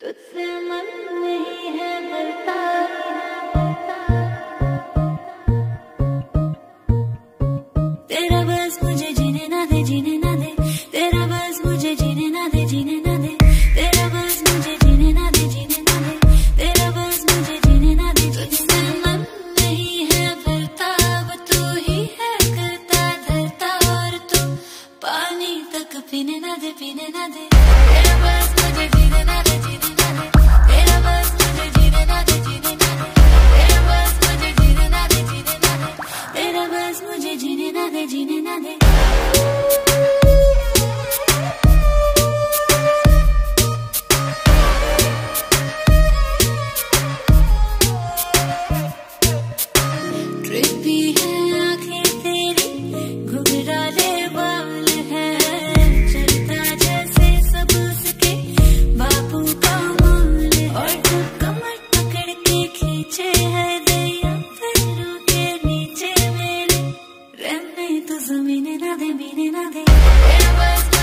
तेरा बस मुझे जीने ना दे ना दे। तेरा बस मुझे जीने ना दे, जीने ना दे। तेरा बस मुझे जीने ना दे, जीने ना दे। तेरा बस मुझे जीने ना दे तुझसे है तू ही है, करता, धरता। और तू पानी तक पीने ना दे, पीने ना दे। बस मुझे जीने ना दे जीने ना दे। zmine na de, mine na.